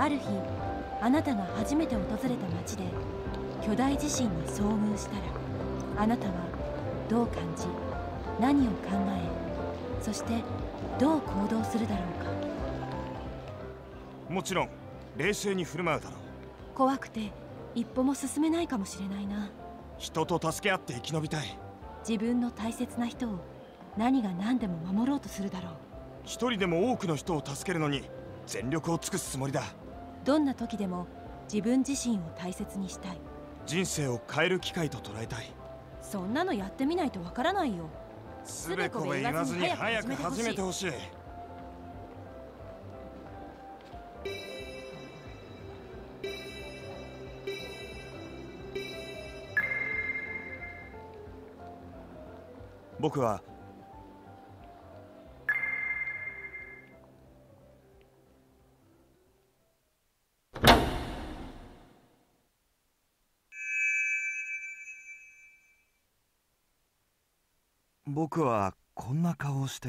ある日あなたが初めて訪れた町で巨大地震に遭遇したらあなたはどう感じ何を考えそしてどう行動するだろうか。もちろん冷静に振る舞うだろう。怖くて一歩も進めないかもしれないな。人と助け合って生き延びたい。自分の大切な人を何が何でも守ろうとするだろう。一人でも多くの人を助けるのに全力を尽くすつもりだどんな時でも自分自身を大切にしたい。人生を変える機会と捉えたい。そんなのやってみないとわからないよ。すべこべ言わずに早く始めてほしい。僕は僕はこんな顔をして。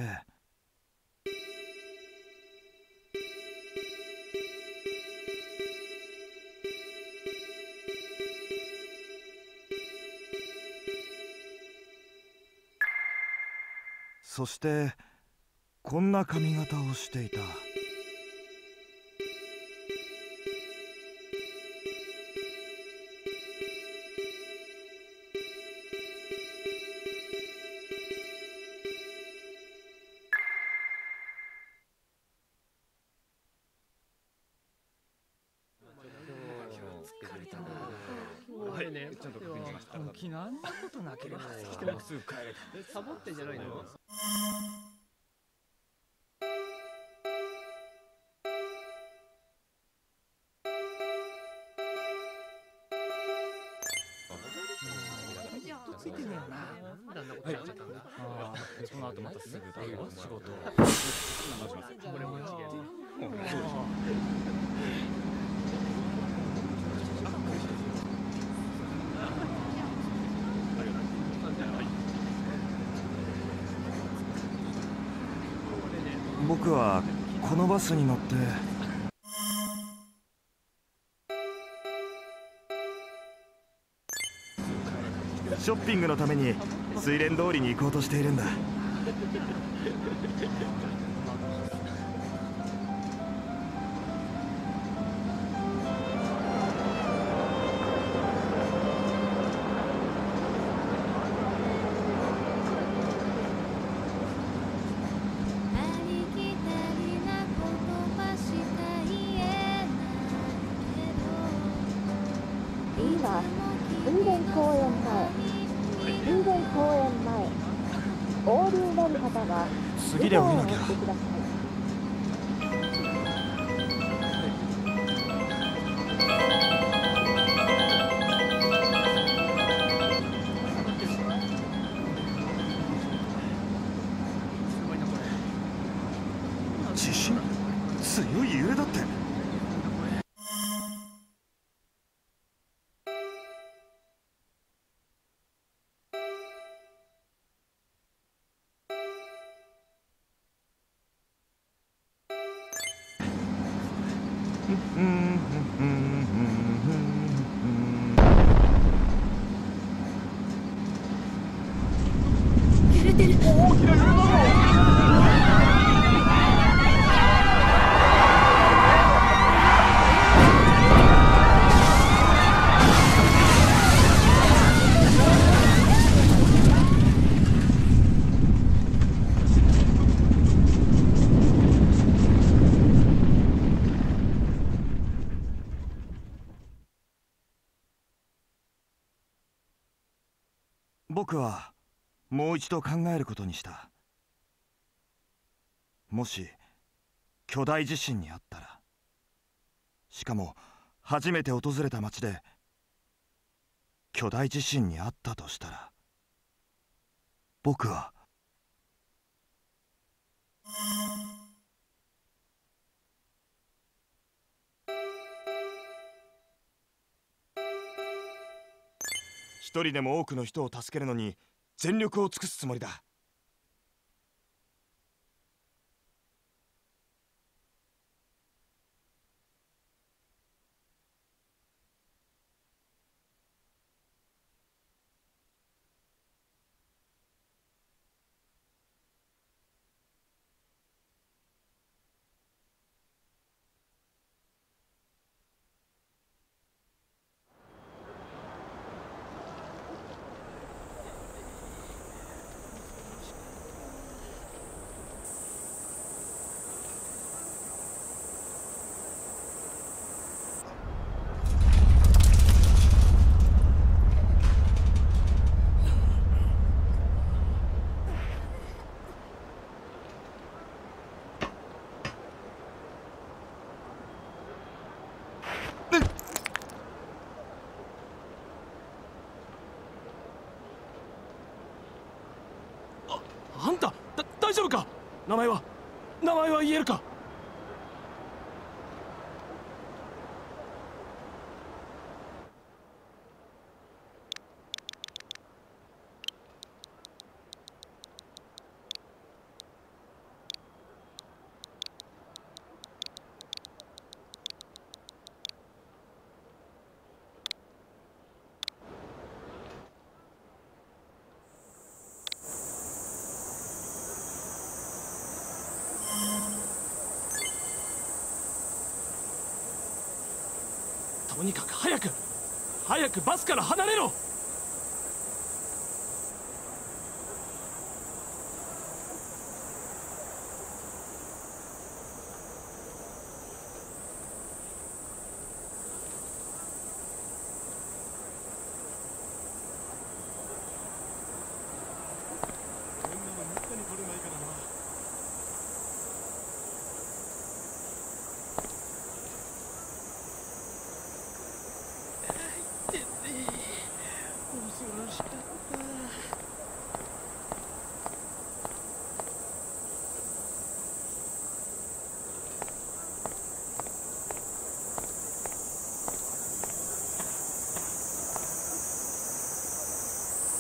そしてこんな髪型をしていた。帰れた。サボってんじゃないの？ついてねえよな。なんであんなこっちゃったんだ。ああ、その後またすぐだ。よ仕事。俺も違う 僕はこのバスに乗って。ショッピングのために水蓮通りに行こうとしているんだ。もう一度考えることにした。もし巨大地震にあったら。しかも初めて訪れた町で巨大地震にあったとしたら。僕は。一人でも多くの人を助けるのに全力を尽くすつもりだ。名前は名前は言えるかとにかく早く早くバスから離れろ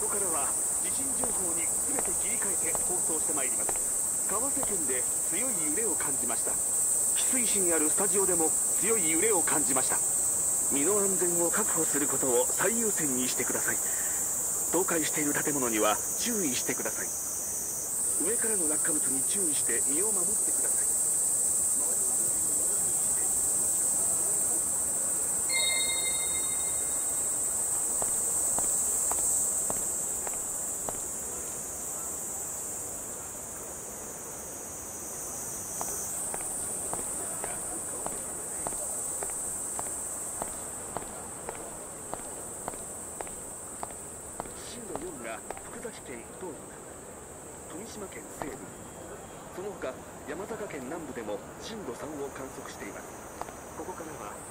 ここからは地震情報に全て切り替えて放送してまいります川瀬県で強い揺れを感じました翡翠市にあるスタジオでも強い揺れを感じました。身の安全を確保することを最優先にしてください。倒壊している建物には注意してください。上からの落下物に注意して身を守ってください震度4が福崎県東部富島県西部その他山形県南部でも震度3を観測しています。ここからは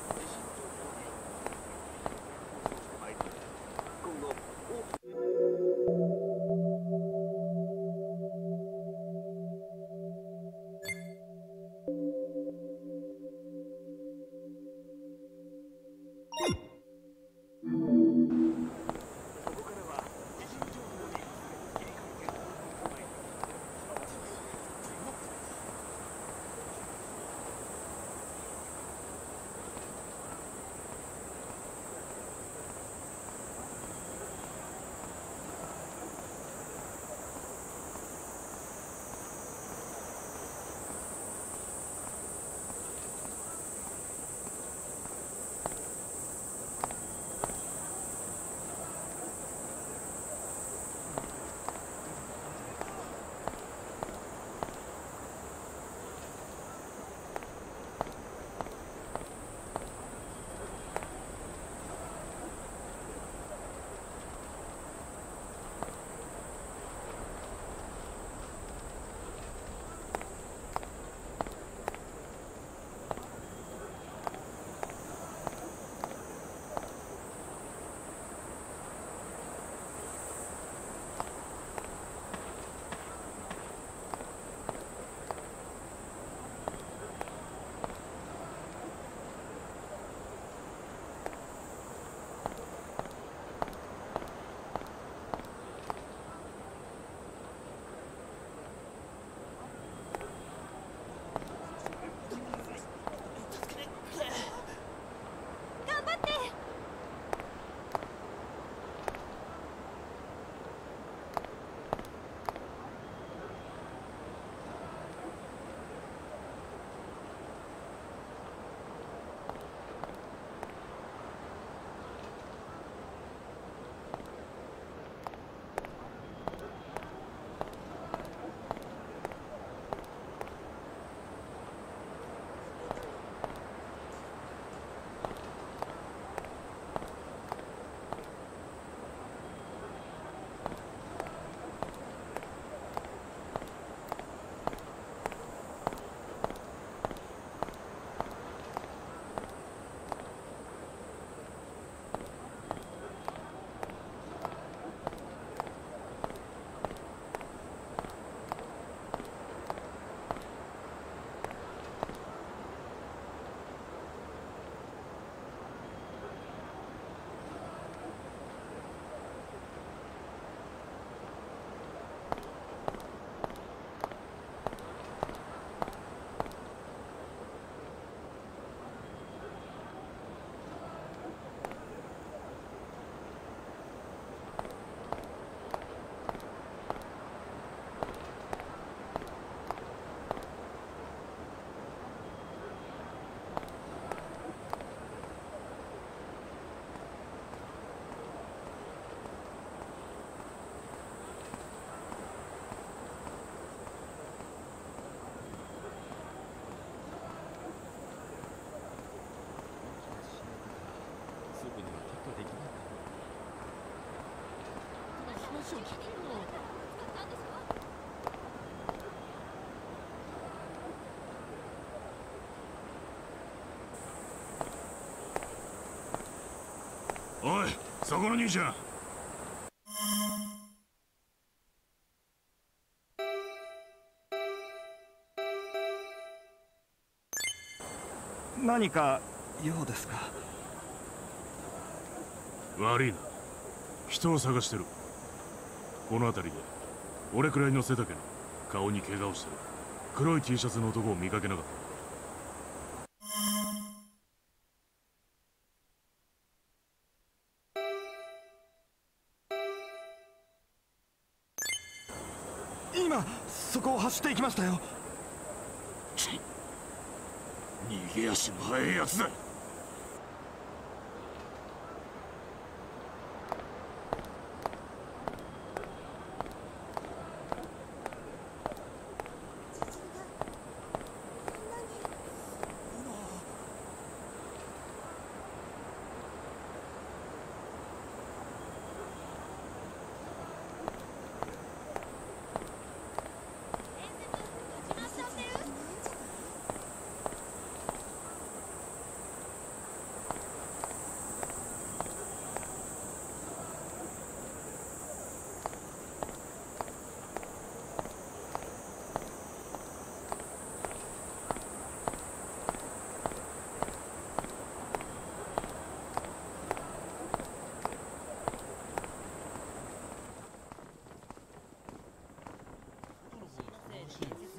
おいそこの兄ちゃん。何か用ですか？悪いな。人を探してる。この辺りで。俺くらいの背丈の顔に怪我をして。る黒い T シャツの男を見かけなかった。今そこを走っていきましたよ。逃げ足の速いやつだ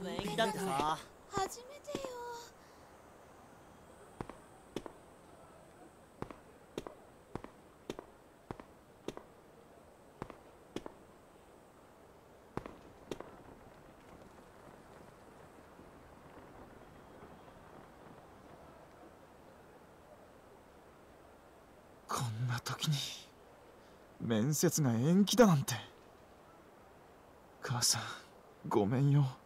延期だってさ。初めてよ。こんな時に面接が延期だなんて。母さんごめんよ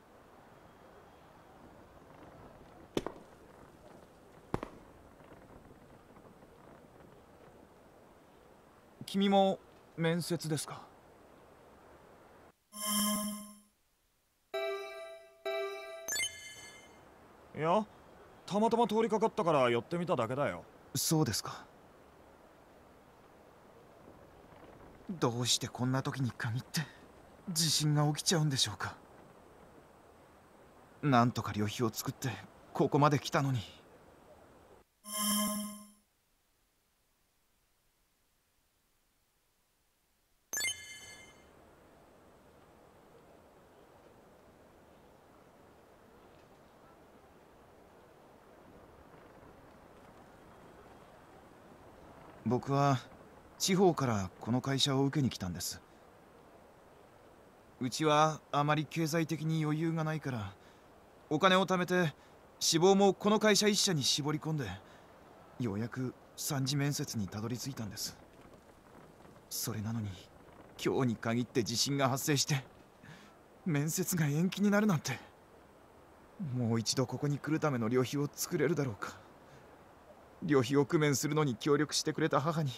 君も面接ですか？いやたまたま通りかかったから寄ってみただけだよ。そうですか。どうしてこんな時に限って地震が起きちゃうんでしょうか？なんとか旅費を作ってここまで来たのに僕は地方からこの会社を受けに来たんです。うちはあまり経済的に余裕がないからお金を貯めて志望もこの会社一社に絞り込んでようやく三次面接にたどり着いたんです。それなのに今日に限って地震が発生して面接が延期になるなんてもう一度ここに来るための旅費を作れるだろうか。旅費を工面するのに協力してくれた母に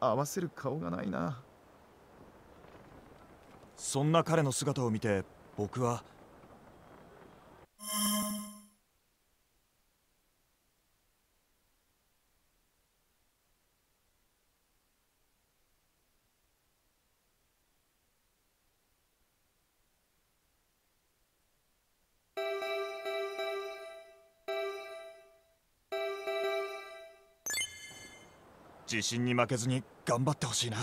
合わせる顔がないな。そんな彼の姿を見て僕は自信に負けずに頑張ってほしいな。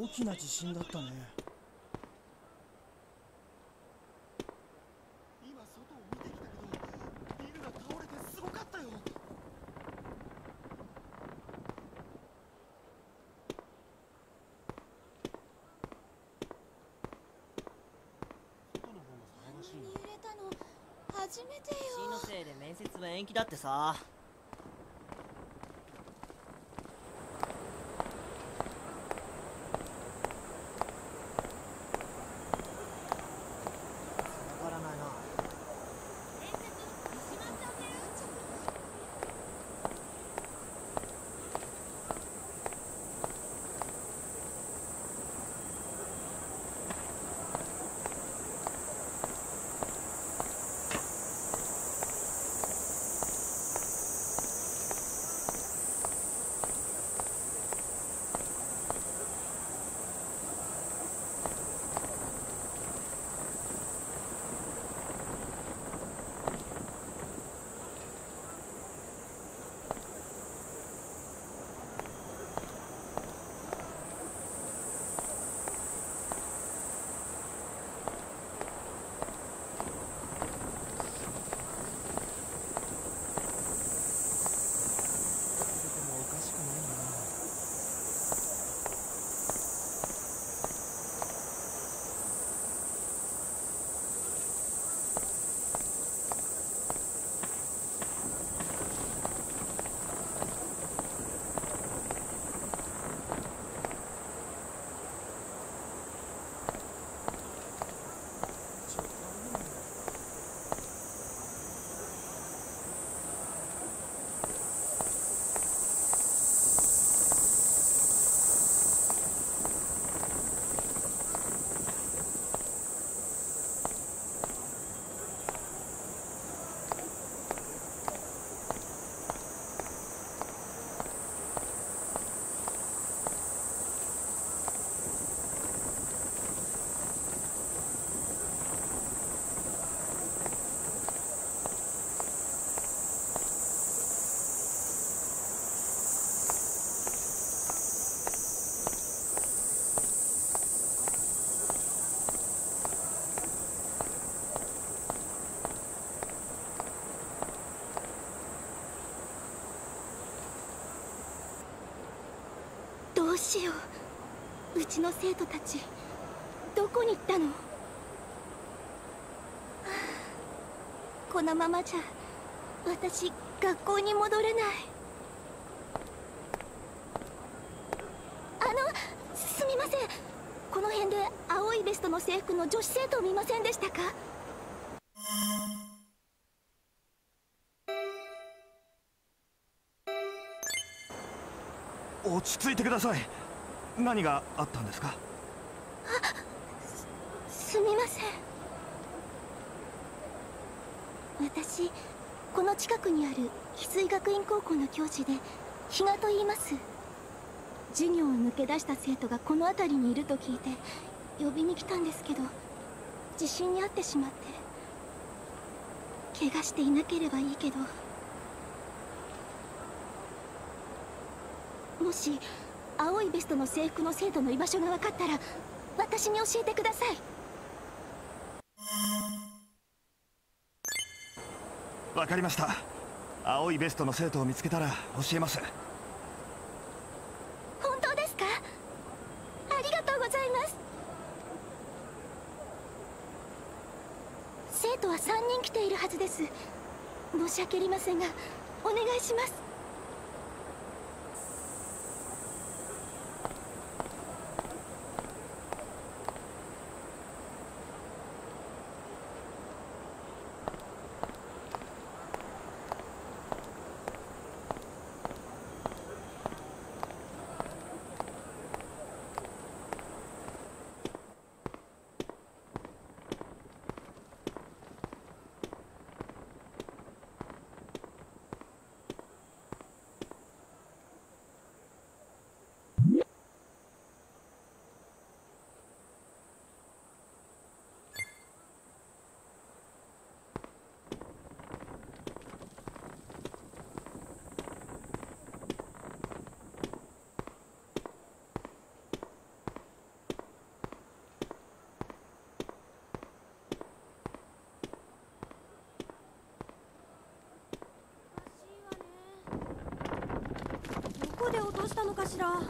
大きな地震だったね。今外を見てきたけどビルが倒れてすごかったよ。揺れたの初めてよ。地震のせいで面接は延期だってさしよう。うちの生徒たちどこに行ったの？このままじゃ私学校に戻れない。あのすみません。この辺で青いベストの制服の女子生徒を見ませんでしたか？落ち着いてください。何があったんですか？すみません。私この近くにある翡翠学院高校の教師で比嘉と言います。授業を抜け出した生徒がこの辺りにいると聞いて呼びに来たんですけど地震に遭ってしまって怪我していなければいいけど。もし青いベストの制服の生徒の居場所が分かったら私に教えてください。わかりました。青いベストの生徒を見つけたら教えます。本当ですか？ありがとうございます。生徒は3人来ているはずです。申し訳ありませんがお願いしますどうしたのかしら？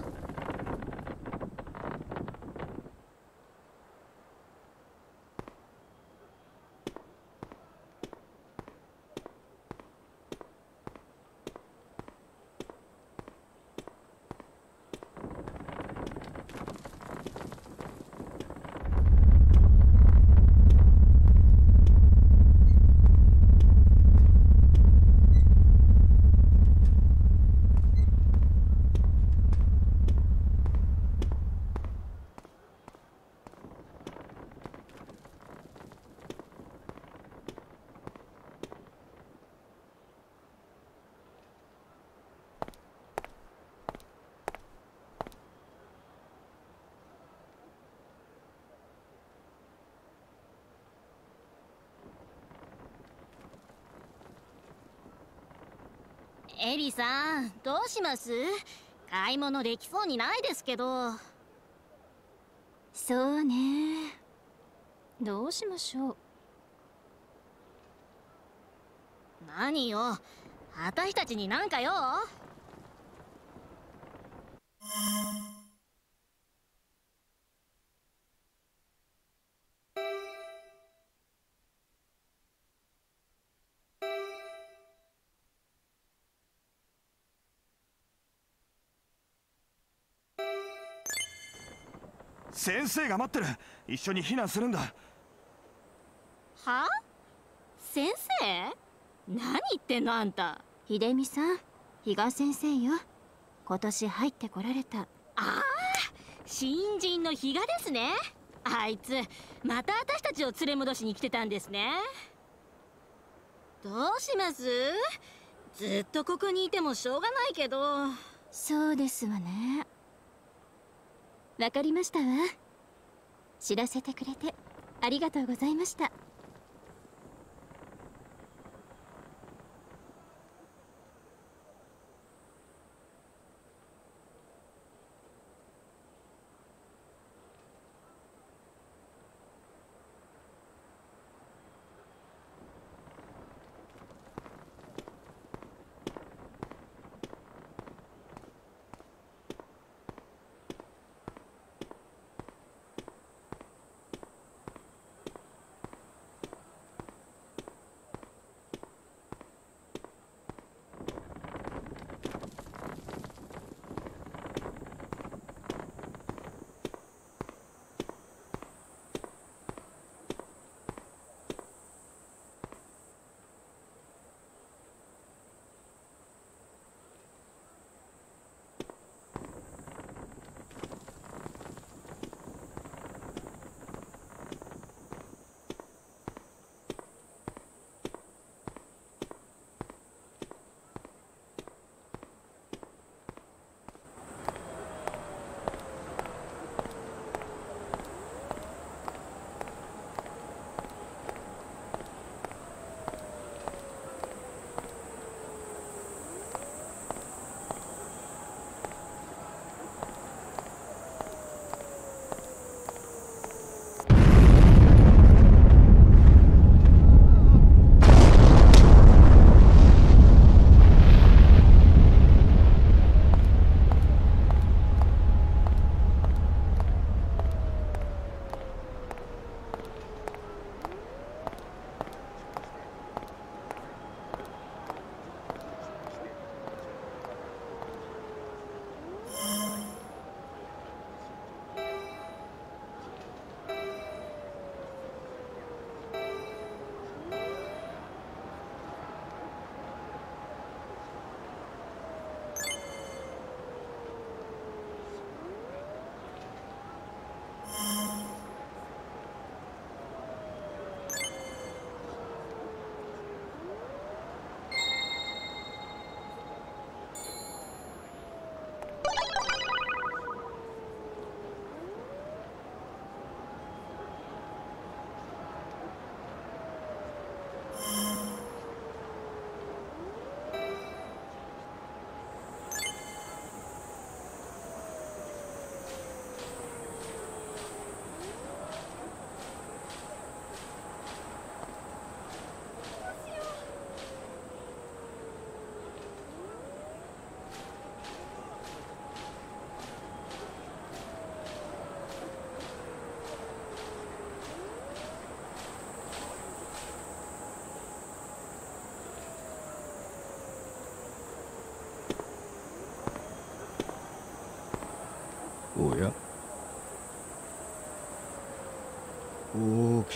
エリさんどうします？買い物できそうにないですけど。そうね。どうしましょう。何よ？私たちになんかよ先生が待ってる。一緒に避難するんだ。は？先生？何言ってんのあんた？秀美さん比嘉先生よ。今年入ってこられた。ああ新人の比嘉ですね。あいつまた私たちを連れ戻しに来てたんですね。どうします？ずっとここにいてもしょうがないけど。そうですわねわかりましたわ。知らせてくれてありがとうございました。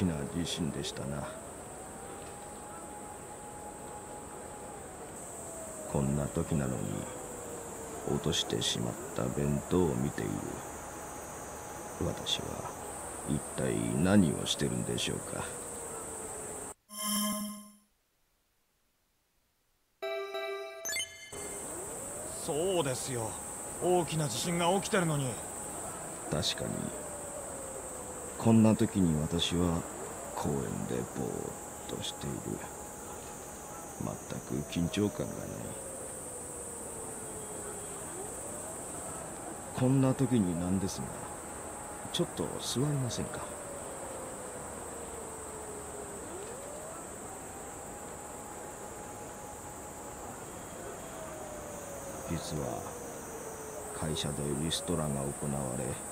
きな地震でしたな。こんな時なのに落としてしまった弁当を見ている。私は一体何をしてるんでしょうか。そうですよ。大きな地震が起きてるのに。確かにこんな時に私は公園でぼーっとしている。全く緊張感がない。こんな時になんですがちょっと座りませんか？実は会社でリストラが行われ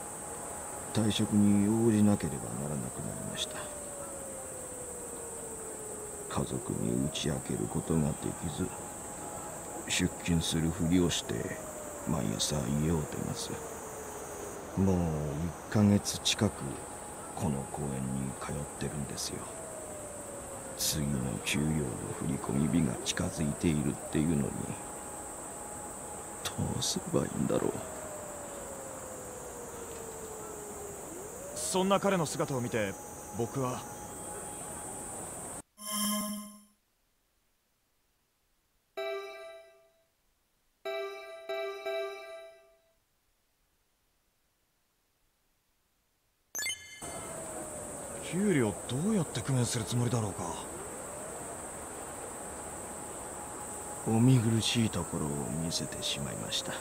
退職に応じなければならなくなりました。家族に打ち明けることができず出勤するふりをして毎朝家を出ます。もう1ヶ月近くこの公園に通ってるんですよ。次の給料の振り込み日が近づいているっていうのにどうすればいいんだろう。そんな彼の姿を見て僕は。給料どうやって工面するつもりだろうか。お見苦しいところを見せてしまいました。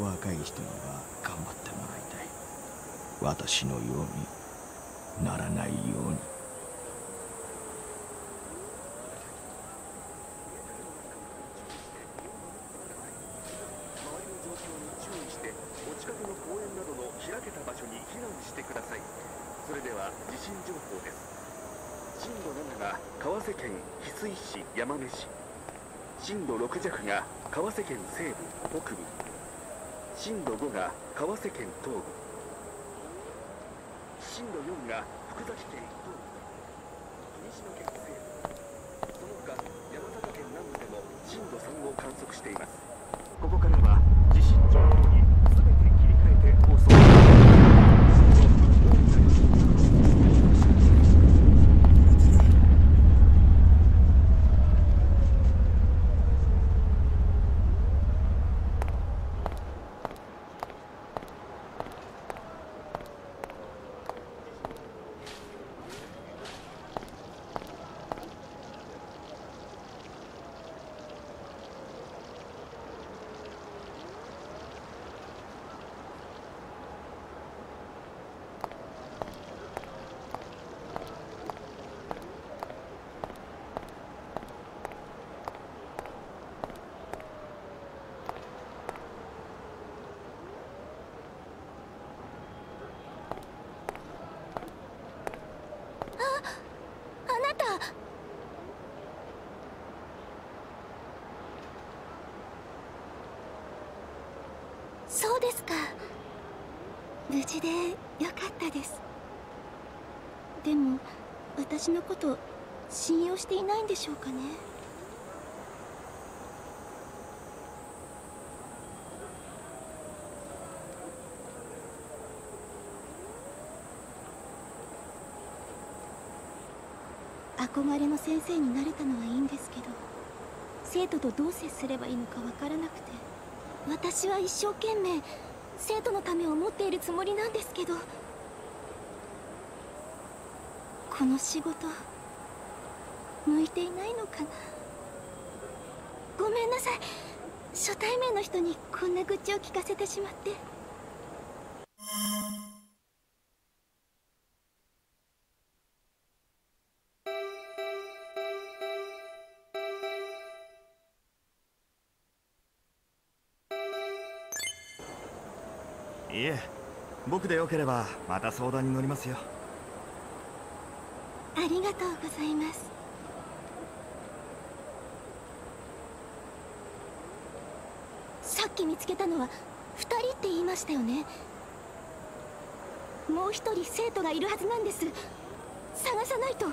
若い人には頑張ってもらいたい。私のようにならないように。周りの状況に注意してお近くの公園などの開けた場所に避難してください。それでは地震情報です。震度7が川瀬県翡翠市山目市。震度6弱が川瀬県西部北部。震度5が川瀬県東部。が福崎県東部霧島県西部その他山形県南部でも震度3を観測していますここからは地震情報に全て切り替えて放送あなたそうですか。無事でよかったです。でも私のこと信用していないんでしょうかね。憧れの先生になれたのはいいんですけど生徒とどう接すればいいのかわからなくて。私は一生懸命生徒のためを思っているつもりなんですけどこの仕事向いていないのかな。ごめんなさい。初対面の人にこんな愚痴を聞かせてしまって。よければまた相談に乗りますよ。ありがとうございます。さっき見つけたのは2人って言いましたよね。もう1人生徒がいるはずなんです。探さないと。